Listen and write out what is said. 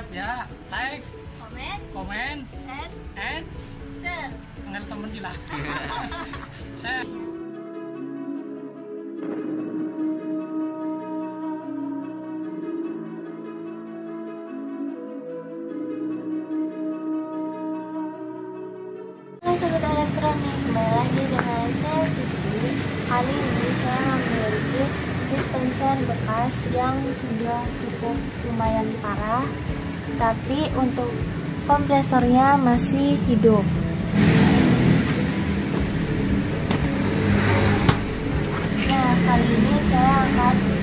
subscribe ya. Like Komen, komen share, and share. kenal temen sih lah. Share. Sobat Elektronik, kembali lagi dengan saya Kali ini saya memiliki dispenser bekas yang sudah cukup lumayan parah Tapi untuk kompresornya masih hidup. Nah kali ini saya akan